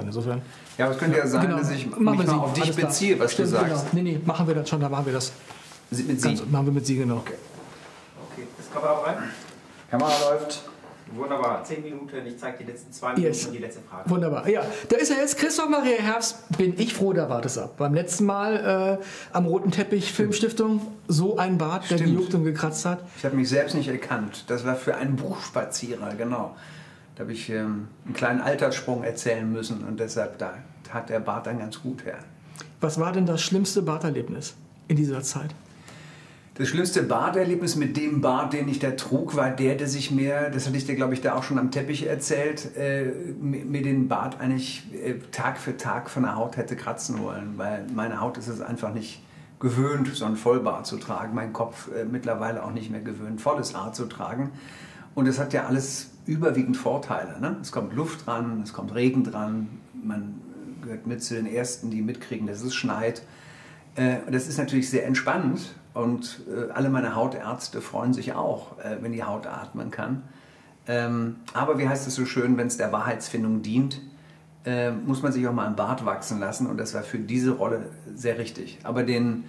Insofern. Ja, aber es könnte ja sein, Genau. dass ich mich mal Sie. auf dich Alles beziehe, was Stimmt, du sagst. Genau. Nee, nee, machen wir das schon, da machen wir das. Sie- Mit Ganz, Sie. machen wir mit Sie, genau. Okay. Okay, das Cover auch rein. Kamera läuft. Wunderbar. Zehn Minuten. Ich zeige die letzten zwei Minuten Yes. und die letzte Frage. Wunderbar. Ja, da ist er jetzt. Christoph Maria Herbst. Bin ich froh, da war das ab. Beim letzten Mal äh, am Roten Teppich Filmstiftung so ein Bart, der Stimmt. gejuckt und gekratzt hat. Ich habe mich selbst nicht erkannt. Das war für einen Buchspazierer, genau. Da habe ich ähm, einen kleinen Alterssprung erzählen müssen und deshalb da hat der Bart dann ganz gut her. Was war denn das schlimmste Barterlebnis in dieser Zeit? Das schlimmste Barterlebnis mit dem Bart, den ich da trug, war der, der sich mir, das hatte ich dir, glaube ich, da auch schon am Teppich erzählt, äh, mir mir den Bart eigentlich äh, Tag für Tag von der Haut hätte kratzen wollen, weil meine Haut ist es einfach nicht gewöhnt, so einen Vollbart zu tragen. Mein Kopf äh, mittlerweile auch nicht mehr gewöhnt, volles Haar zu tragen. Und es hat ja alles überwiegend Vorteile. Ne? Es kommt Luft dran, es kommt Regen dran, man gehört mit zu den Ersten, die mitkriegen, dass es schneit. Äh, das ist natürlich sehr entspannend und äh, alle meine Hautärzte freuen sich auch, äh, wenn die Haut atmen kann. Ähm, aber wie heißt es so schön, wenn es der Wahrheitsfindung dient, äh, muss man sich auch mal einen Bart wachsen lassen und das war für diese Rolle sehr richtig. Aber den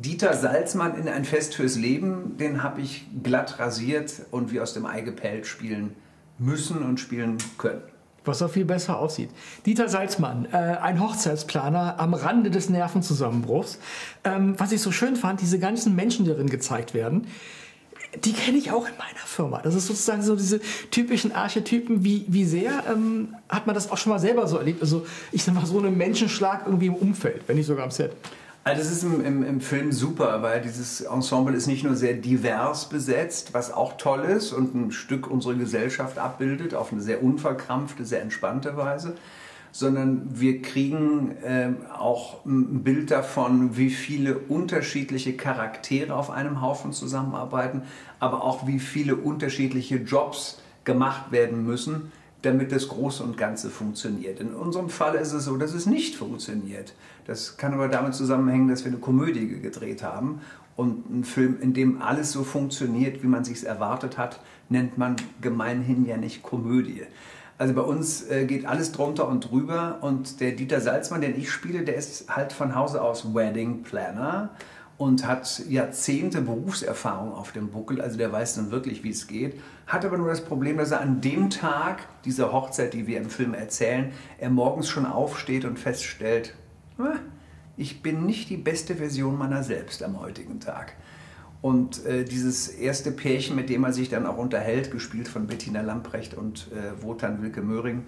Dieter Salzmann in Ein Fest fürs Leben, den habe ich glatt rasiert und wie aus dem Ei gepellt spielen müssen und spielen können. Was auch viel besser aussieht. Dieter Salzmann, äh, ein Hochzeitsplaner am Rande des Nervenzusammenbruchs. Ähm, was ich so schön fand, diese ganzen Menschen, die darin gezeigt werden, die kenne ich auch in meiner Firma. Das ist sozusagen so diese typischen Archetypen. Wie, wie sehr ähm, hat man das auch schon mal selber so erlebt? Also ich sag mal so einen Menschenschlag irgendwie im Umfeld, wenn nicht sogar am Set. Also das ist im, im, im Film super, weil dieses Ensemble ist nicht nur sehr divers besetzt, was auch toll ist und ein Stück unserer Gesellschaft abbildet, auf eine sehr unverkrampfte, sehr entspannte Weise, sondern wir kriegen ähm, auch ein Bild davon, wie viele unterschiedliche Charaktere auf einem Haufen zusammenarbeiten, aber auch wie viele unterschiedliche Jobs gemacht werden müssen, damit das Große und Ganze funktioniert. In unserem Fall ist es so, dass es nicht funktioniert. Das kann aber damit zusammenhängen, dass wir eine Komödie gedreht haben. Und ein Film, in dem alles so funktioniert, wie man sich erwartet hat, nennt man gemeinhin ja nicht Komödie. Also bei uns äh, geht alles drunter und drüber. Und der Dieter Salzmann, den ich spiele, der ist halt von Hause aus Wedding Planner und hat Jahrzehnte Berufserfahrung auf dem Buckel, also der weiß dann wirklich, wie es geht. Hat aber nur das Problem, dass er an dem Tag dieser Hochzeit, die wir im Film erzählen, er morgens schon aufsteht und feststellt, "Ah, ich bin nicht die beste Version meiner selbst am heutigen Tag. Und äh, dieses erste Pärchen, mit dem er sich dann auch unterhält, gespielt von Bettina Lamprecht und äh, Wotan Wilke Möhring,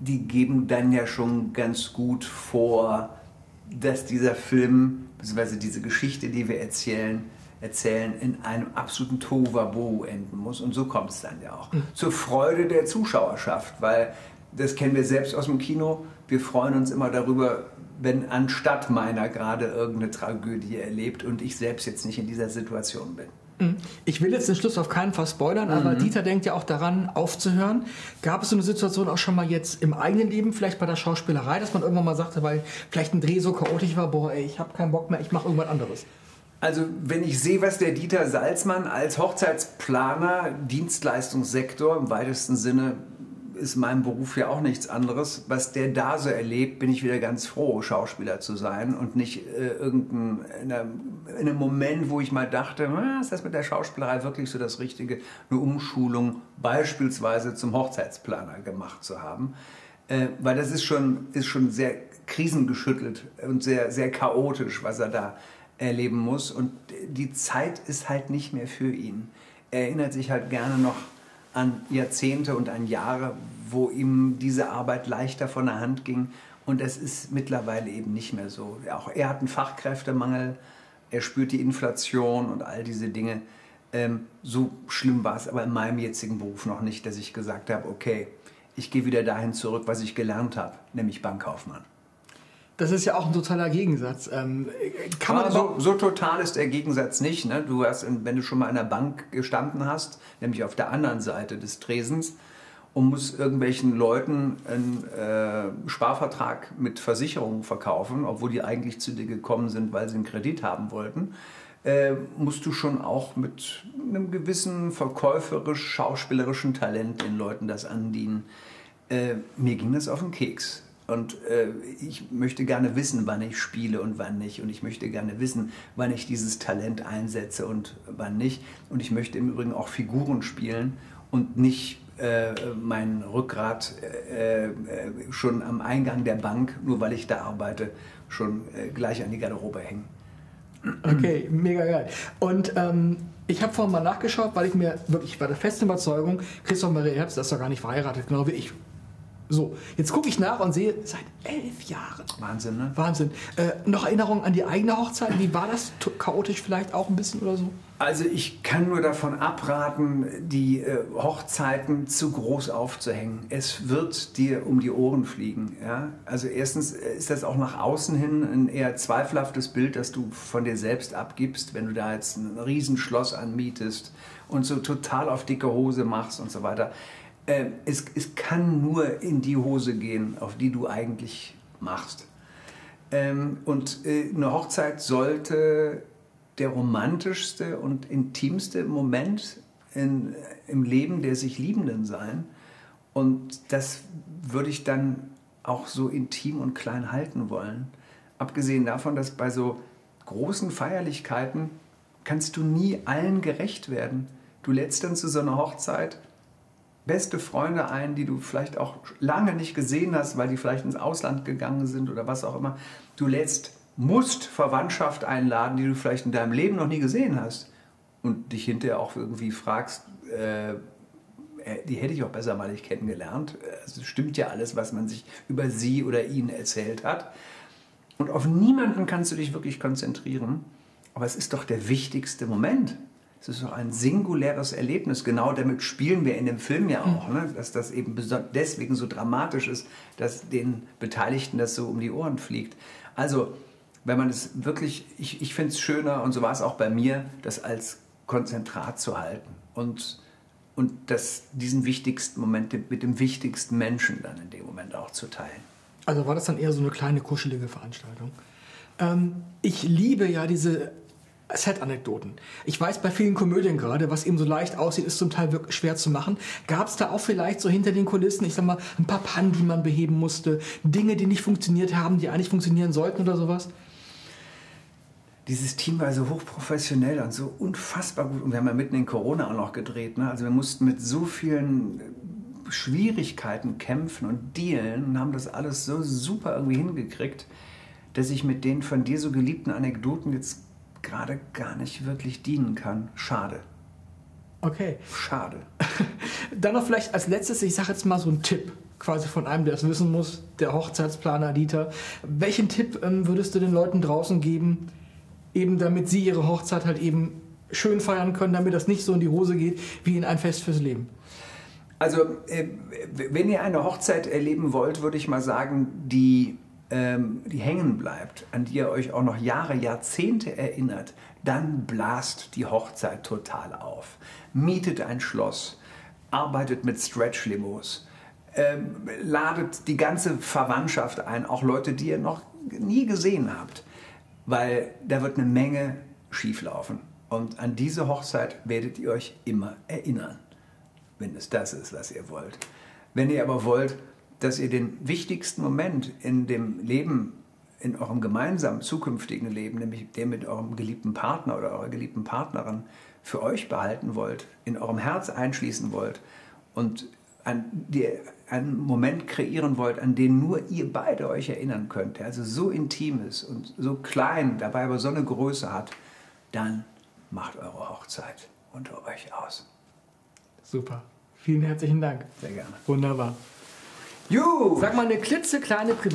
die geben dann ja schon ganz gut vor, dass dieser Film, beziehungsweise diese Geschichte, die wir erzählen, erzählen, in einem absoluten Tohuwabohu enden muss. Und so kommt es dann ja auch. Zur Freude der Zuschauerschaft, weil das kennen wir selbst aus dem Kino. Wir freuen uns immer darüber, wenn anstatt meiner gerade irgendeine Tragödie erlebt und ich selbst jetzt nicht in dieser Situation bin. Ich will jetzt den Schluss auf keinen Fall spoilern, aber Dieter denkt ja auch daran, aufzuhören. Gab es so eine Situation auch schon mal jetzt im eigenen Leben, vielleicht bei der Schauspielerei, dass man irgendwann mal sagte, weil vielleicht ein Dreh so chaotisch war, boah, ey, ich habe keinen Bock mehr, ich mache irgendwas anderes. Also wenn ich sehe, was der Dieter Salzmann als Hochzeitsplaner, Dienstleistungssektor im weitesten Sinne ist mein Beruf ja auch nichts anderes. Was der da so erlebt, bin ich wieder ganz froh, Schauspieler zu sein und nicht äh, irgendein in einem, in einem Moment, wo ich mal dachte, "Ah, ist das mit der Schauspielerei wirklich so das Richtige, eine Umschulung beispielsweise zum Hochzeitsplaner gemacht zu haben. Äh, weil das ist schon, ist schon sehr krisengeschüttelt und sehr, sehr chaotisch, was er da erleben muss. Und die Zeit ist halt nicht mehr für ihn. Er erinnert sich halt gerne noch an Jahrzehnte und an Jahre, wo ihm diese Arbeit leichter von der Hand ging. Und das ist mittlerweile eben nicht mehr so. Auch er hat einen Fachkräftemangel, er spürt die Inflation und all diese Dinge. Ähm, so schlimm war es aber in meinem jetzigen Beruf noch nicht, dass ich gesagt habe, okay, ich gehe wieder dahin zurück, was ich gelernt habe, nämlich Bankkaufmann. Das ist ja auch ein totaler Gegensatz. Ähm, kann man so, so total ist der Gegensatz nicht. Ne? Du hast, wenn du schon mal in der Bank gestanden hast, nämlich auf der anderen Seite des Tresens, und musst irgendwelchen Leuten einen äh, Sparvertrag mit Versicherungen verkaufen, obwohl die eigentlich zu dir gekommen sind, weil sie einen Kredit haben wollten, äh, musst du schon auch mit einem gewissen verkäuferisch-schauspielerischen Talent den Leuten das andienen. äh, mir ging das auf den Keks. Und äh, ich möchte gerne wissen, wann ich spiele und wann nicht. Und ich möchte gerne wissen, wann ich dieses Talent einsetze und wann nicht. Und ich möchte im Übrigen auch Figuren spielen und nicht äh, mein Rückgrat äh, äh schon am Eingang der Bank, nur weil ich da arbeite, schon äh, gleich an die Garderobe hängen. Okay, mega geil. Und ähm, ich habe vorhin mal nachgeschaut, weil ich mir wirklich bei der festen Überzeugung, Christoph Maria Herbst ist doch gar nicht verheiratet, genau wie ich. So, jetzt gucke ich nach und sehe, seit elf Jahren. Wahnsinn, ne? Wahnsinn. Äh, noch Erinnerungen an die eigene Hochzeit? Wie war das? Chaotisch vielleicht auch ein bisschen oder so? Also ich kann nur davon abraten, die äh, Hochzeiten zu groß aufzuhängen. Es wird dir um die Ohren fliegen. Ja? Also erstens ist das auch nach außen hin ein eher zweifelhaftes Bild, das du von dir selbst abgibst, wenn du da jetzt ein Riesenschloss anmietest und so total auf dicke Hose machst und so weiter äh, es, es kann nur in die Hose gehen, auf die du eigentlich machst. Ähm, und äh, eine Hochzeit sollte der romantischste und intimste Moment in, im Leben der sich Liebenden sein. Und das würde ich dann auch so intim und klein halten wollen. Abgesehen davon, dass bei so großen Feierlichkeiten kannst du nie allen gerecht werden. Du lädst dann zu so einer Hochzeit beste Freunde ein, die du vielleicht auch lange nicht gesehen hast, weil die vielleicht ins Ausland gegangen sind oder was auch immer. Du lädst, musst Verwandtschaft einladen, die du vielleicht in deinem Leben noch nie gesehen hast und dich hinterher auch irgendwie fragst, äh, äh die hätte ich auch besser mal nicht kennengelernt. Also es stimmt ja alles, was man sich über sie oder ihn erzählt hat. Und auf niemanden kannst du dich wirklich konzentrieren. Aber es ist doch der wichtigste Moment. Es ist doch ein singuläres Erlebnis. Genau damit spielen wir in dem Film ja auch, ne? dass das eben deswegen so dramatisch ist, dass den Beteiligten das so um die Ohren fliegt. Also, wenn man es wirklich, ich, ich finde es schöner, und so war es auch bei mir, das als Konzentrat zu halten und, und das, diesen wichtigsten Moment mit dem wichtigsten Menschen dann in dem Moment auch zu teilen. Also war das dann eher so eine kleine kuschelige Veranstaltung? Ähm, ich liebe ja diese Set-Anekdoten. Ich weiß bei vielen Komödien gerade, was eben so leicht aussieht, ist zum Teil wirklich schwer zu machen. Gab es da auch vielleicht so hinter den Kulissen, ich sag mal, ein paar Pannen, die man beheben musste, Dinge, die nicht funktioniert haben, die eigentlich funktionieren sollten oder sowas? Dieses Team war so hochprofessionell und so unfassbar gut. Und wir haben ja mitten in Corona auch noch gedreht. Ne? Also wir mussten mit so vielen Schwierigkeiten kämpfen und dealen und haben das alles so super irgendwie hingekriegt, dass ich mit den von dir so geliebten Anekdoten jetzt gerade gar nicht wirklich dienen kann. Schade. Okay. Schade. Dann noch vielleicht als letztes, ich sage jetzt mal so einen Tipp, quasi von einem, der es wissen muss, der Hochzeitsplaner Dieter. Welchen Tipp ähm, würdest du den Leuten draußen geben, eben damit sie ihre Hochzeit halt eben schön feiern können, damit das nicht so in die Hose geht wie in ein Fest fürs Leben? Also, äh, wenn ihr eine Hochzeit erleben wollt, würde ich mal sagen, die ähm, die hängen bleibt, an die ihr euch auch noch Jahre, Jahrzehnte erinnert, dann blast die Hochzeit total auf. Mietet ein Schloss, arbeitet mit Stretch-Limos, ähm, ladet die ganze Verwandtschaft ein, auch Leute, die ihr noch nie gesehen habt, weil da wird eine Menge schieflaufen. Und an diese Hochzeit werdet ihr euch immer erinnern, wenn es das ist, was ihr wollt. Wenn ihr aber wollt, dass ihr den wichtigsten Moment in dem Leben, in eurem gemeinsamen zukünftigen Leben, nämlich den mit eurem geliebten Partner oder eurer geliebten Partnerin, für euch behalten wollt, in eurem Herz einschließen wollt und an die, einen Moment kreieren wollt, an den nur ihr beide euch erinnern könnt, der also so intim ist und so klein, dabei aber so eine Größe hat, dann macht eure Hochzeit unter euch aus. Super. Vielen herzlichen Dank. Sehr gerne. Wunderbar. Juhu. Sag mal eine klitzekleine Privat